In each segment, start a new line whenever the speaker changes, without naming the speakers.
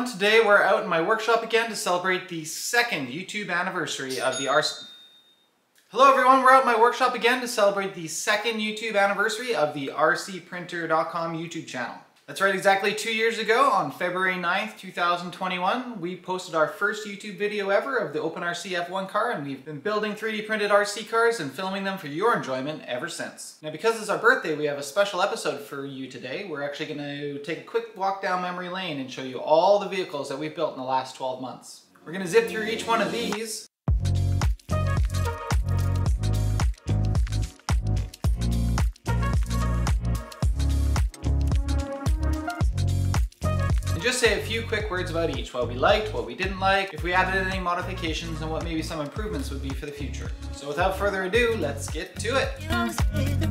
everyone. Today we're out in my workshop again to celebrate the second YouTube anniversary of the RC... Hello everyone, we're out in my workshop again to celebrate the second YouTube anniversary of the RCPrinter.com YouTube channel. That's right, exactly two years ago on February 9th, 2021, we posted our first YouTube video ever of the OpenRC F1 car and we've been building 3D printed RC cars and filming them for your enjoyment ever since. Now because it's our birthday, we have a special episode for you today. We're actually going to take a quick walk down memory lane and show you all the vehicles that we've built in the last 12 months. We're going to zip through each one of these say a few quick words about each, what we liked, what we didn't like, if we added any modifications, and what maybe some improvements would be for the future. So without further ado, let's get to it.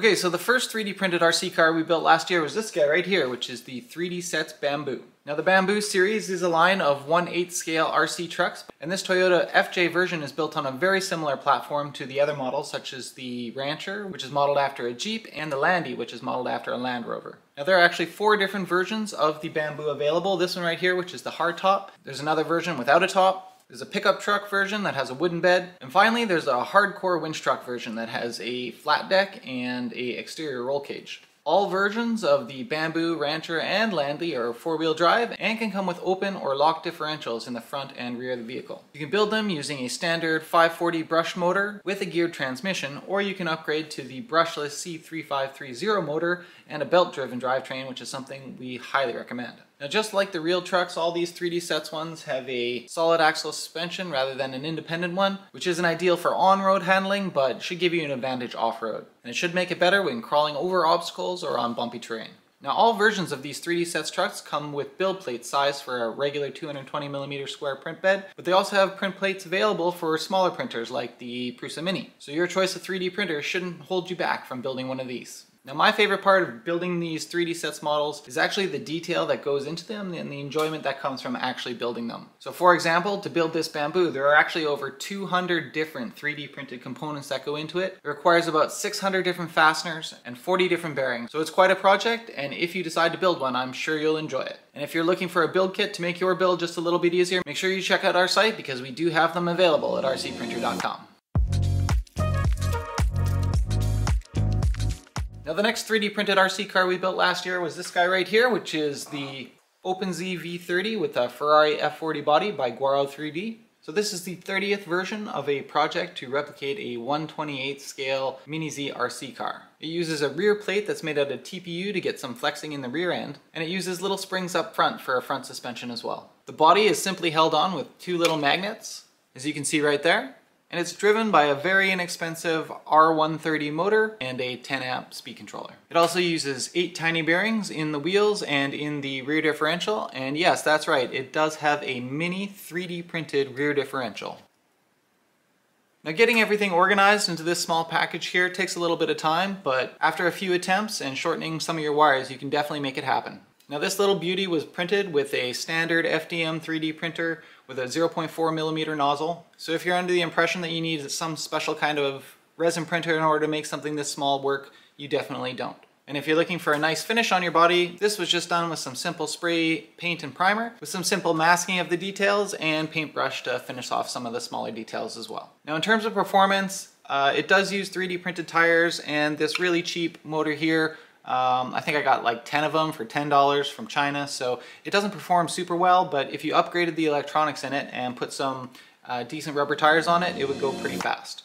Okay, so the first 3D printed RC car we built last year was this guy right here, which is the 3D Sets Bamboo. Now the Bamboo series is a line of 1 8 scale RC trucks, and this Toyota FJ version is built on a very similar platform to the other models, such as the Rancher, which is modeled after a Jeep, and the Landy, which is modeled after a Land Rover. Now there are actually four different versions of the Bamboo available. This one right here, which is the hardtop. There's another version without a top, there's a pickup truck version that has a wooden bed. And finally, there's a hardcore winch truck version that has a flat deck and a exterior roll cage. All versions of the Bamboo, Rancher, and Landy are four-wheel drive and can come with open or locked differentials in the front and rear of the vehicle. You can build them using a standard 540 brush motor with a geared transmission, or you can upgrade to the brushless C3530 motor and a belt-driven drivetrain, which is something we highly recommend. Now just like the real trucks, all these 3D sets ones have a solid axle suspension rather than an independent one, which isn't ideal for on-road handling, but should give you an advantage off-road. And it should make it better when crawling over obstacles or on bumpy terrain. Now all versions of these 3D sets trucks come with build plate size for a regular 220mm square print bed, but they also have print plates available for smaller printers like the Prusa Mini. So your choice of 3D printer shouldn't hold you back from building one of these. Now my favorite part of building these 3D sets models is actually the detail that goes into them and the enjoyment that comes from actually building them. So for example, to build this bamboo, there are actually over 200 different 3D printed components that go into it. It requires about 600 different fasteners and 40 different bearings. So it's quite a project and if you decide to build one, I'm sure you'll enjoy it. And if you're looking for a build kit to make your build just a little bit easier, make sure you check out our site because we do have them available at rcprinter.com. Now the next 3D printed RC car we built last year was this guy right here, which is the OpenZ V30 with a Ferrari F40 body by Guaro 3D. So this is the 30th version of a project to replicate a 128 scale Mini Z RC car. It uses a rear plate that's made out of TPU to get some flexing in the rear end, and it uses little springs up front for a front suspension as well. The body is simply held on with two little magnets, as you can see right there, and it's driven by a very inexpensive R130 motor and a 10 amp speed controller. It also uses eight tiny bearings in the wheels and in the rear differential, and yes, that's right, it does have a mini 3D printed rear differential. Now getting everything organized into this small package here takes a little bit of time, but after a few attempts and shortening some of your wires, you can definitely make it happen. Now this little beauty was printed with a standard FDM 3D printer with a 0.4 millimeter nozzle. So if you're under the impression that you need some special kind of resin printer in order to make something this small work, you definitely don't. And if you're looking for a nice finish on your body, this was just done with some simple spray paint and primer, with some simple masking of the details and paintbrush to finish off some of the smaller details as well. Now in terms of performance, uh, it does use 3D printed tires and this really cheap motor here um, I think I got like 10 of them for $10 from China, so it doesn't perform super well, but if you upgraded the electronics in it and put some uh, decent rubber tires on it, it would go pretty fast.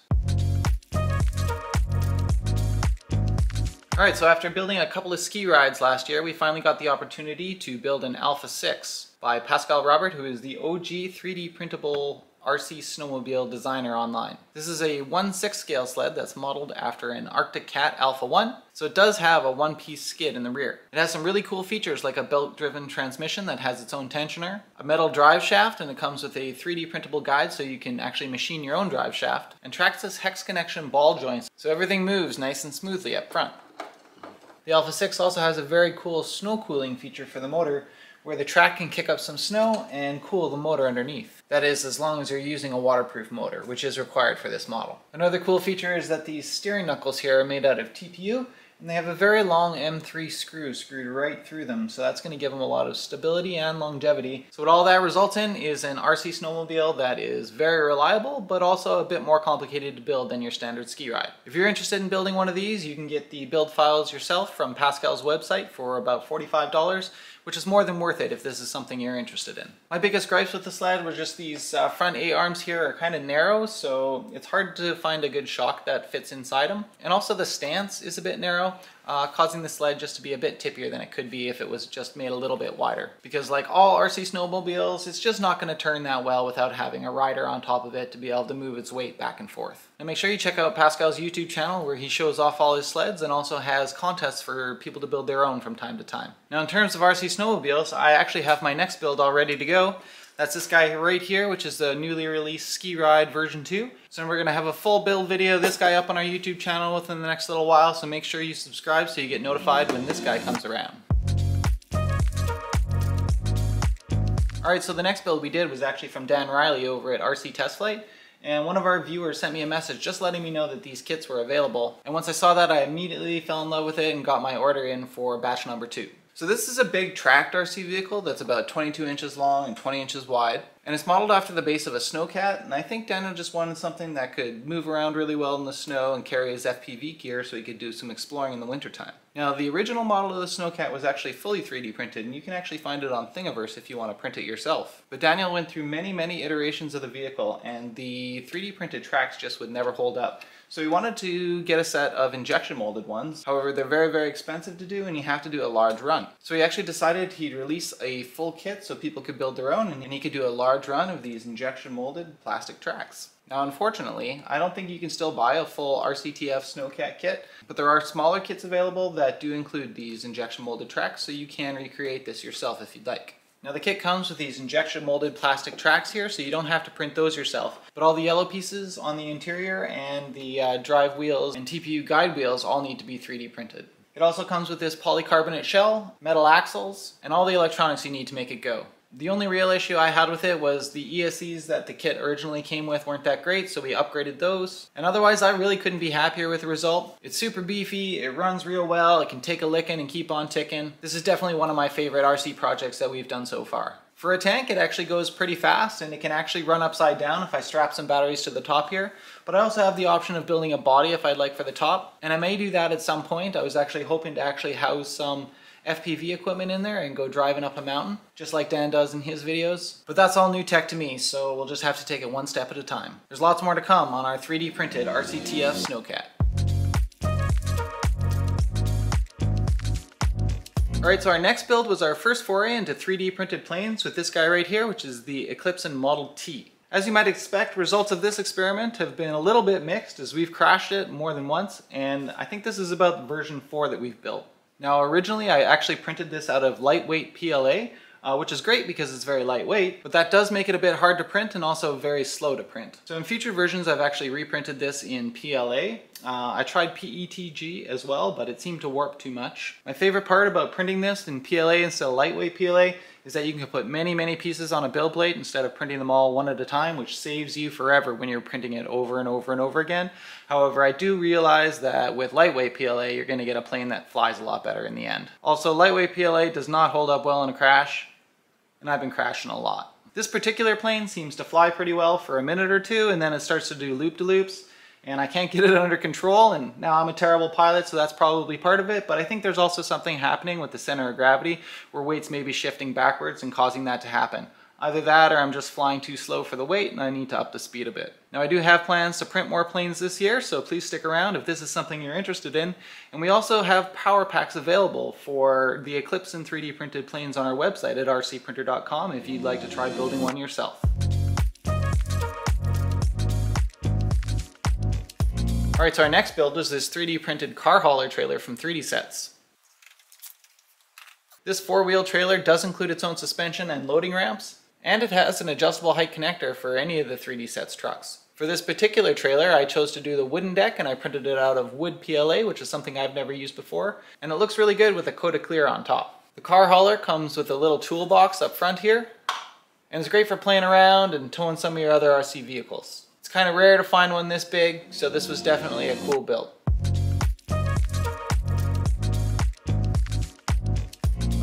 Alright, so after building a couple of ski rides last year, we finally got the opportunity to build an Alpha 6 by Pascal Robert, who is the OG 3D printable RC Snowmobile Designer online. This is a 1-6 scale sled that's modeled after an Arctic Cat Alpha 1, so it does have a one-piece skid in the rear. It has some really cool features like a belt-driven transmission that has its own tensioner, a metal drive shaft, and it comes with a 3D printable guide so you can actually machine your own drive shaft, and Traxxas hex connection ball joints so everything moves nice and smoothly up front. The Alpha 6 also has a very cool snow cooling feature for the motor where the track can kick up some snow and cool the motor underneath. That is, as long as you're using a waterproof motor, which is required for this model. Another cool feature is that these steering knuckles here are made out of TPU, And they have a very long M3 screw screwed right through them, so that's going to give them a lot of stability and longevity. So what all that results in is an RC snowmobile that is very reliable, but also a bit more complicated to build than your standard ski ride. If you're interested in building one of these, you can get the build files yourself from Pascal's website for about $45 which is more than worth it if this is something you're interested in. My biggest gripes with the sled were just these uh, front A-arms here are kind of narrow, so it's hard to find a good shock that fits inside them. And also the stance is a bit narrow, uh, causing the sled just to be a bit tippier than it could be if it was just made a little bit wider. Because like all RC snowmobiles, it's just not going to turn that well without having a rider on top of it to be able to move its weight back and forth. Now make sure you check out Pascal's YouTube channel where he shows off all his sleds and also has contests for people to build their own from time to time. Now in terms of RC snowmobiles, I actually have my next build all ready to go. That's this guy right here, which is the newly released Ski Ride version 2. So we're to have a full build video of this guy up on our YouTube channel within the next little while, so make sure you subscribe so you get notified when this guy comes around. Alright, so the next build we did was actually from Dan Riley over at RC Test Flight. And one of our viewers sent me a message just letting me know that these kits were available. And once I saw that, I immediately fell in love with it and got my order in for batch number two. So this is a big tracked RC vehicle that's about 22 inches long and 20 inches wide. And it's modeled after the base of a snowcat, and I think Daniel just wanted something that could move around really well in the snow and carry his FPV gear so he could do some exploring in the wintertime. Now the original model of the snowcat was actually fully 3D printed, and you can actually find it on Thingiverse if you want to print it yourself. But Daniel went through many, many iterations of the vehicle, and the 3D printed tracks just would never hold up. So he wanted to get a set of injection molded ones. However, they're very, very expensive to do and you have to do a large run. So he actually decided he'd release a full kit so people could build their own and he could do a large run of these injection molded plastic tracks. Now unfortunately, I don't think you can still buy a full RCTF Snowcat kit, but there are smaller kits available that do include these injection molded tracks so you can recreate this yourself if you'd like. Now the kit comes with these injection molded plastic tracks here, so you don't have to print those yourself. But all the yellow pieces on the interior and the uh, drive wheels and TPU guide wheels all need to be 3D printed. It also comes with this polycarbonate shell, metal axles, and all the electronics you need to make it go. The only real issue I had with it was the ESCs that the kit originally came with weren't that great, so we upgraded those. And otherwise, I really couldn't be happier with the result. It's super beefy, it runs real well, it can take a licking and keep on ticking. This is definitely one of my favorite RC projects that we've done so far. For a tank, it actually goes pretty fast and it can actually run upside down if I strap some batteries to the top here. But I also have the option of building a body if I'd like for the top. And I may do that at some point. I was actually hoping to actually house some FPV equipment in there and go driving up a mountain, just like Dan does in his videos. But that's all new tech to me, so we'll just have to take it one step at a time. There's lots more to come on our 3D printed RCTF Snowcat. Alright, so our next build was our first foray into 3D printed planes with this guy right here, which is the Eclipson Model T. As you might expect, results of this experiment have been a little bit mixed as we've crashed it more than once, and I think this is about version 4 that we've built. Now originally I actually printed this out of lightweight PLA, uh, which is great because it's very lightweight, but that does make it a bit hard to print and also very slow to print. So in future versions I've actually reprinted this in PLA. Uh, I tried PETG as well, but it seemed to warp too much. My favorite part about printing this in PLA instead of lightweight PLA is that you can put many, many pieces on a build plate instead of printing them all one at a time, which saves you forever when you're printing it over and over and over again. However, I do realize that with lightweight PLA, you're gonna get a plane that flies a lot better in the end. Also, lightweight PLA does not hold up well in a crash, and I've been crashing a lot. This particular plane seems to fly pretty well for a minute or two, and then it starts to do loop-de-loops and I can't get it under control and now I'm a terrible pilot so that's probably part of it but I think there's also something happening with the center of gravity where weights may be shifting backwards and causing that to happen. Either that or I'm just flying too slow for the weight and I need to up the speed a bit. Now I do have plans to print more planes this year so please stick around if this is something you're interested in. And we also have power packs available for the Eclipson 3D printed planes on our website at rcprinter.com if you'd like to try building one yourself. All right, so our next build is this 3D printed car hauler trailer from 3D Sets. This four-wheel trailer does include its own suspension and loading ramps, and it has an adjustable height connector for any of the 3D Sets trucks. For this particular trailer, I chose to do the wooden deck and I printed it out of wood PLA, which is something I've never used before, and it looks really good with a coat of clear on top. The car hauler comes with a little toolbox up front here, and it's great for playing around and towing some of your other RC vehicles. Kind of rare to find one this big, so this was definitely a cool build.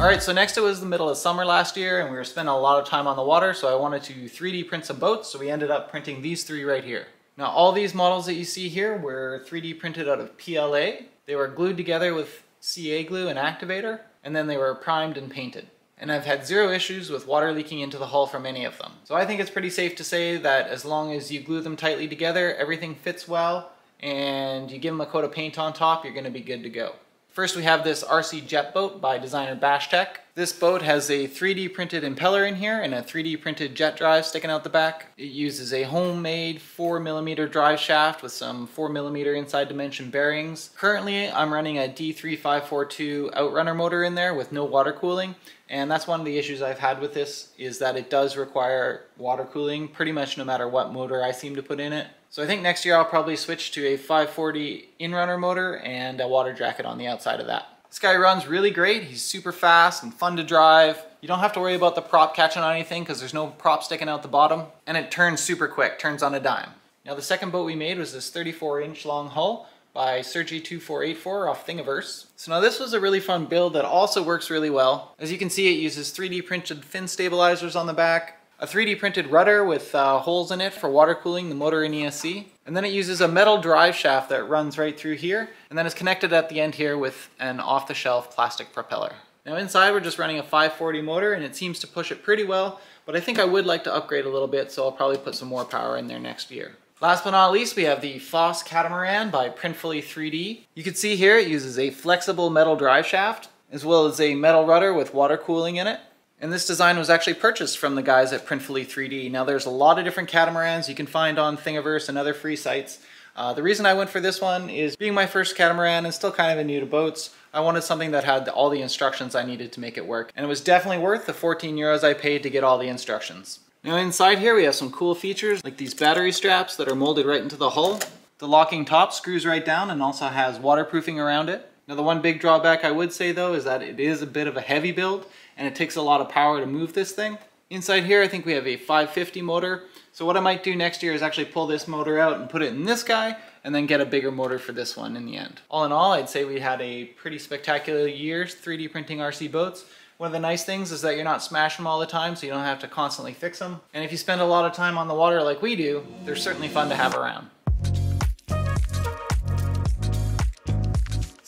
All right, so next it was the middle of summer last year and we were spending a lot of time on the water, so I wanted to 3D print some boats, so we ended up printing these three right here. Now all these models that you see here were 3D printed out of PLA. They were glued together with CA glue and activator, and then they were primed and painted. And I've had zero issues with water leaking into the hull from any of them. So I think it's pretty safe to say that as long as you glue them tightly together, everything fits well, and you give them a coat of paint on top, you're gonna be good to go. First we have this RC jet boat by designer Bashtech. This boat has a 3D printed impeller in here and a 3D printed jet drive sticking out the back. It uses a homemade 4mm drive shaft with some 4mm inside dimension bearings. Currently I'm running a D3542 Outrunner motor in there with no water cooling and that's one of the issues I've had with this is that it does require water cooling pretty much no matter what motor I seem to put in it. So I think next year I'll probably switch to a 540 Inrunner motor and a water jacket on the outside of that. This guy runs really great. He's super fast and fun to drive. You don't have to worry about the prop catching on anything because there's no prop sticking out the bottom. And it turns super quick, turns on a dime. Now the second boat we made was this 34 inch long hull by Sergey2484 off Thingiverse. So now this was a really fun build that also works really well. As you can see, it uses 3D printed fin stabilizers on the back, a 3D printed rudder with uh, holes in it for water cooling the motor in ESC. And then it uses a metal drive shaft that runs right through here, and then is connected at the end here with an off-the-shelf plastic propeller. Now inside we're just running a 540 motor and it seems to push it pretty well, but I think I would like to upgrade a little bit, so I'll probably put some more power in there next year. Last but not least, we have the Foss Catamaran by Printfully 3D. You can see here it uses a flexible metal drive shaft, as well as a metal rudder with water cooling in it. And this design was actually purchased from the guys at Printfully 3D. Now there's a lot of different catamarans you can find on Thingiverse and other free sites. Uh, the reason I went for this one is being my first catamaran and still kind of new to boats, I wanted something that had all the instructions I needed to make it work. And it was definitely worth the 14 euros I paid to get all the instructions. Now inside here we have some cool features like these battery straps that are molded right into the hull. The locking top screws right down and also has waterproofing around it. Now the one big drawback I would say though is that it is a bit of a heavy build and it takes a lot of power to move this thing. Inside here I think we have a 550 motor. So what I might do next year is actually pull this motor out and put it in this guy and then get a bigger motor for this one in the end. All in all, I'd say we had a pretty spectacular year 3D printing RC boats. One of the nice things is that you're not smashing them all the time, so you don't have to constantly fix them. And if you spend a lot of time on the water like we do, they're certainly fun to have around.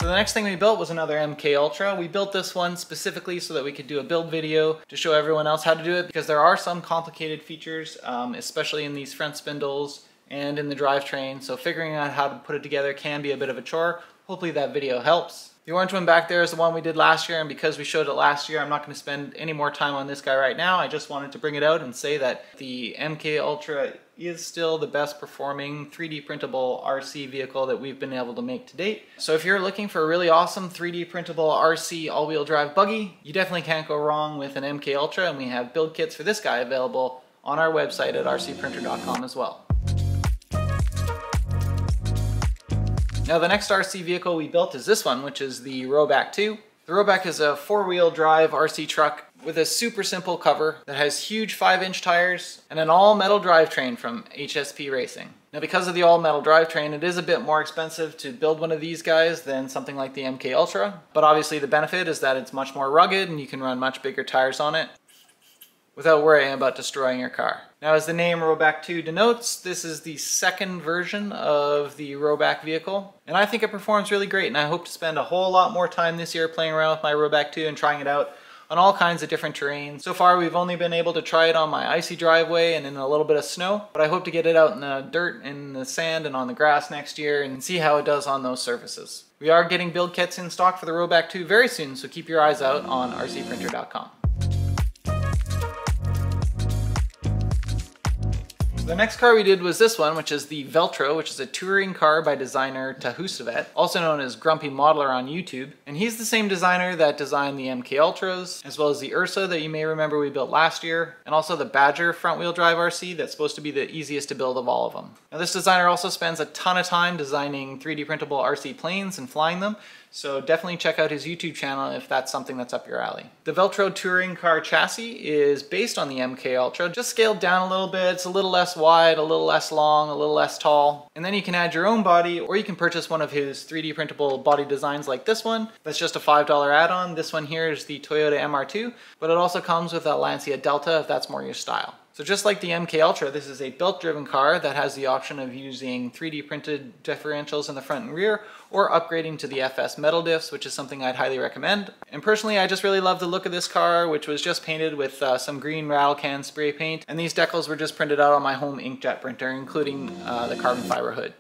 So the next thing we built was another MK Ultra. We built this one specifically so that we could do a build video to show everyone else how to do it because there are some complicated features, um, especially in these front spindles and in the drivetrain. So figuring out how to put it together can be a bit of a chore. Hopefully that video helps. The orange one back there is the one we did last year, and because we showed it last year, I'm not going to spend any more time on this guy right now. I just wanted to bring it out and say that the MK Ultra is still the best performing 3D printable RC vehicle that we've been able to make to date. So if you're looking for a really awesome 3D printable RC all-wheel drive buggy, you definitely can't go wrong with an MK Ultra, and we have build kits for this guy available on our website at rcprinter.com as well. Now the next RC vehicle we built is this one, which is the Roback 2. The Roback is a four-wheel drive RC truck with a super simple cover that has huge 5-inch tires and an all-metal drivetrain from HSP Racing. Now because of the all-metal drivetrain, it is a bit more expensive to build one of these guys than something like the MK Ultra, but obviously the benefit is that it's much more rugged and you can run much bigger tires on it without worrying about destroying your car. Now as the name Roback 2 denotes, this is the second version of the Roback vehicle, and I think it performs really great, and I hope to spend a whole lot more time this year playing around with my Roback 2 and trying it out on all kinds of different terrains. So far we've only been able to try it on my icy driveway and in a little bit of snow, but I hope to get it out in the dirt, in the sand, and on the grass next year and see how it does on those surfaces. We are getting build kits in stock for the Roback 2 very soon, so keep your eyes out on rcprinter.com. The next car we did was this one, which is the Veltro, which is a touring car by designer Tahusavet, also known as Grumpy Modeler on YouTube. And he's the same designer that designed the MK Ultras, as well as the Ursa that you may remember we built last year, and also the Badger front-wheel drive RC that's supposed to be the easiest to build of all of them. Now this designer also spends a ton of time designing 3D printable RC planes and flying them, So definitely check out his YouTube channel if that's something that's up your alley. The Veltro touring car chassis is based on the MK Ultra, just scaled down a little bit. It's a little less wide, a little less long, a little less tall. And then you can add your own body or you can purchase one of his 3D printable body designs like this one. That's just a $5 add-on. This one here is the Toyota MR2, but it also comes with a Lancia Delta if that's more your style. So just like the MK Ultra, this is a belt-driven car that has the option of using 3D printed differentials in the front and rear or upgrading to the FS metal diffs, which is something I'd highly recommend. And personally, I just really love the look of this car, which was just painted with uh, some green rattle can spray paint. And these decals were just printed out on my home inkjet printer, including uh, the carbon fiber hood.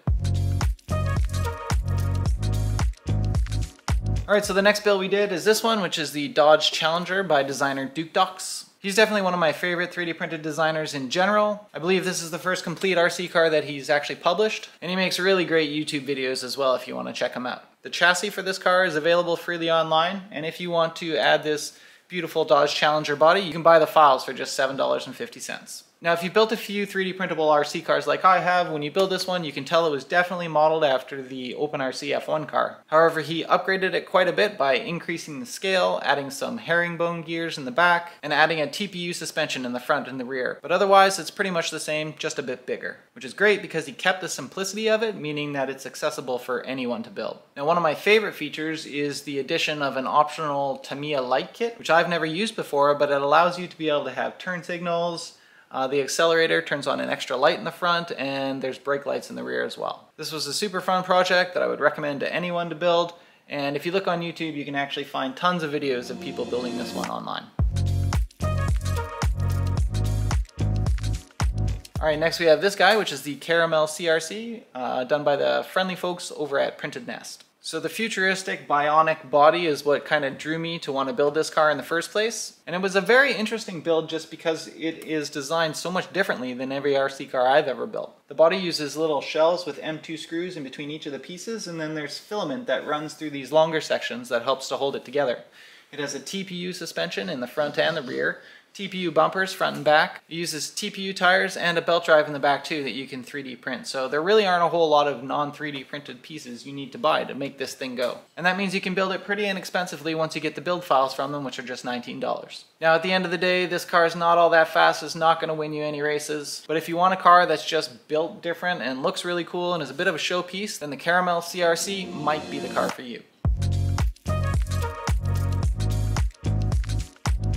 All right, so the next build we did is this one, which is the Dodge Challenger by designer Duke Doks. He's definitely one of my favorite 3D printed designers in general. I believe this is the first complete RC car that he's actually published, and he makes really great YouTube videos as well if you want to check him out. The chassis for this car is available freely online, and if you want to add this beautiful Dodge Challenger body, you can buy the files for just $7.50. Now, if you built a few 3D printable RC cars like I have, when you build this one, you can tell it was definitely modeled after the OpenRC F1 car. However, he upgraded it quite a bit by increasing the scale, adding some herringbone gears in the back, and adding a TPU suspension in the front and the rear. But otherwise, it's pretty much the same, just a bit bigger, which is great because he kept the simplicity of it, meaning that it's accessible for anyone to build. Now, one of my favorite features is the addition of an optional Tamiya light kit, which I've never used before, but it allows you to be able to have turn signals, uh, the accelerator turns on an extra light in the front and there's brake lights in the rear as well. This was a super fun project that I would recommend to anyone to build and if you look on YouTube you can actually find tons of videos of people building this one online. All right, next we have this guy, which is the Caramel CRC, uh, done by the friendly folks over at Printed Nest. So the futuristic bionic body is what kind of drew me to want to build this car in the first place. And it was a very interesting build just because it is designed so much differently than every RC car I've ever built. The body uses little shells with M2 screws in between each of the pieces and then there's filament that runs through these longer sections that helps to hold it together. It has a TPU suspension in the front and the rear, TPU bumpers front and back. It uses TPU tires and a belt drive in the back too that you can 3D print. So there really aren't a whole lot of non 3D printed pieces you need to buy to make this thing go. And that means you can build it pretty inexpensively once you get the build files from them, which are just $19. Now at the end of the day, this car is not all that fast, it's not gonna win you any races. But if you want a car that's just built different and looks really cool and is a bit of a showpiece, then the Caramel CRC might be the car for you.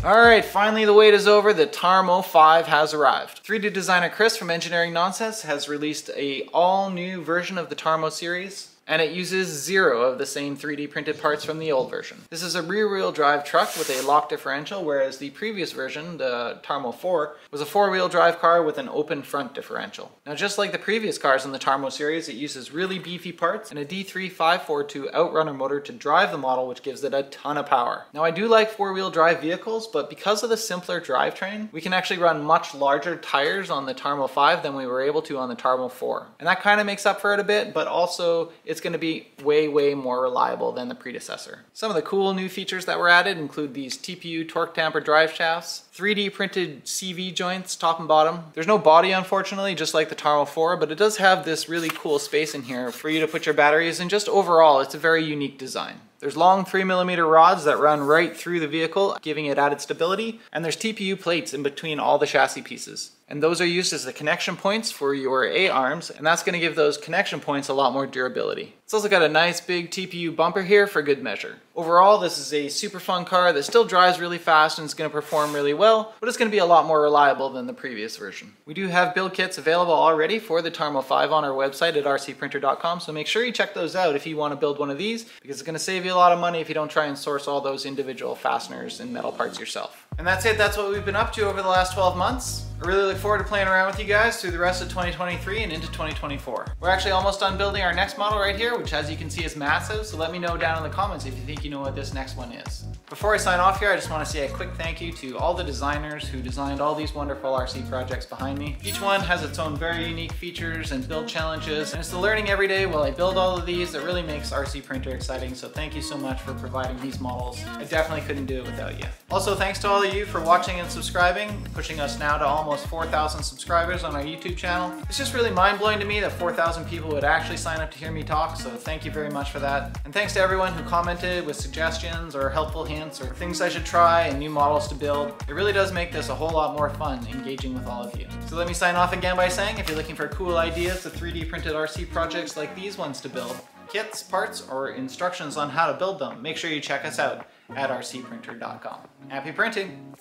Alright, finally the wait is over. The Tarmo 5 has arrived. 3D designer Chris from Engineering Nonsense has released a all new version of the Tarmo series and it uses zero of the same 3D printed parts from the old version. This is a rear-wheel drive truck with a lock differential, whereas the previous version, the Tarmo 4, was a four-wheel drive car with an open front differential. Now just like the previous cars in the Tarmo series, it uses really beefy parts and a D3542 Outrunner motor to drive the model, which gives it a ton of power. Now I do like four-wheel drive vehicles, but because of the simpler drivetrain, we can actually run much larger tires on the Tarmo 5 than we were able to on the Tarmo 4. And that kind of makes up for it a bit, but also it's it's going to be way, way more reliable than the predecessor. Some of the cool new features that were added include these TPU torque tamper drive shafts, 3D printed CV joints top and bottom. There's no body unfortunately, just like the Tarmo 4, but it does have this really cool space in here for you to put your batteries and just overall, it's a very unique design. There's long 3mm rods that run right through the vehicle, giving it added stability, and there's TPU plates in between all the chassis pieces. And those are used as the connection points for your A-arms, and that's going to give those connection points a lot more durability. It's also got a nice big TPU bumper here for good measure. Overall, this is a super fun car that still drives really fast and is going to perform really well, but it's going to be a lot more reliable than the previous version. We do have build kits available already for the Tarmo 5 on our website at rcprinter.com, so make sure you check those out if you want to build one of these, because it's going to save you a lot of money if you don't try and source all those individual fasteners and metal parts yourself. And that's it, that's what we've been up to over the last 12 months. I really look forward to playing around with you guys through the rest of 2023 and into 2024. We're actually almost done building our next model right here, which as you can see is massive, so let me know down in the comments if you think you know what this next one is. Before I sign off here, I just want to say a quick thank you to all the designers who designed all these wonderful RC projects behind me. Each one has its own very unique features and build challenges, and it's the learning every day while I build all of these that really makes RC Printer exciting, so thank you so much for providing these models. I definitely couldn't do it without you. Also, thanks to all of you for watching and subscribing, pushing us now to almost 4,000 subscribers on our YouTube channel. It's just really mind-blowing to me that 4,000 people would actually sign up to hear me talk, so thank you very much for that. And thanks to everyone who commented with suggestions or helpful hints or things I should try and new models to build. It really does make this a whole lot more fun engaging with all of you. So let me sign off again by saying if you're looking for cool ideas to 3D printed RC projects like these ones to build, kits, parts, or instructions on how to build them, make sure you check us out at rcprinter.com. Happy printing!